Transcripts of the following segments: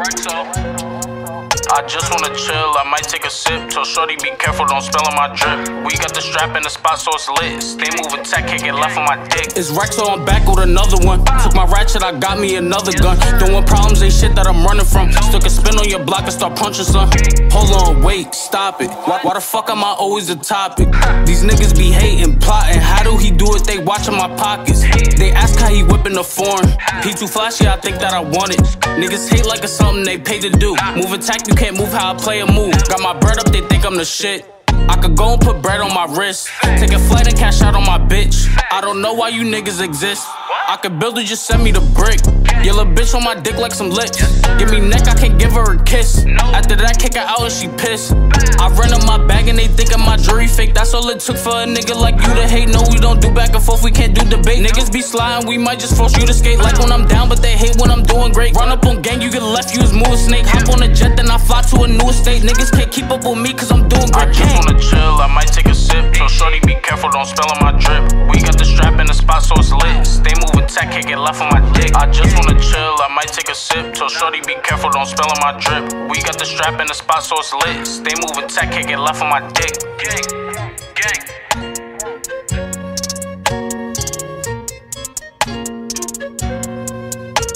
I just wanna chill, I might take a sip. Tell Shorty be careful, don't spill on my drip. We got the strap in the spot so it's lit. Stay moving tech, can't get left on my dick. It's Rexxo I'm back with another one. Took my ratchet, I got me another gun. Doing problems, ain't shit that I'm running from. Still can spin on your block and start punching some. Hold on, wait, stop it. Why, why the fuck am I always the topic? These niggas be hating, plotting. How do he do it? They watching my pockets. They ask how he whipping the form. He too flashy, I think that I want it. Niggas hate like it's something they pay to do. Move attack, you can't move how I play a move. Got my bread up, they think I'm the shit. I could go and put bread on my wrist. Take a flight and cash out on my bitch. I don't know why you niggas exist. I could build it, just send me the brick. Your little bitch on my dick like some lips. Give me neck, I can't give her a kiss. After that, kick her out and she pissed. I run up my bag and they thinkin' my jewelry fake. That's all it took for a nigga like you to hate. No, we don't do back and forth, we can't do debate. Niggas be sliding, we might just force you to skate. Like when I'm down, but they hate when I'm doing great. Run up on gang, you get left, you was moving snake. Hop on a jet, then I fly to a new estate. Niggas can't keep up with me cause I'm doing great. I just wanna chill, I might take a sip. So Shorty be careful, don't spill on my drip. We got the strap in the spot so it's lit. Stay moving tech, can't get left on my dick. I just wanna chill, I might take a sip. So Shorty be careful, don't spill on my drip. We got the strap in the spot so it's lit. Stay moving tech, can't get left on my dick. Gang, gang.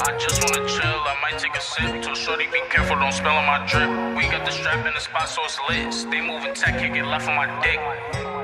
I just wanna chill, I might take a sip. Tell Shorty be careful, don't spill on my drip. We got the strap in the spot so it's lit. Stay moving tech, can't get left on my dick.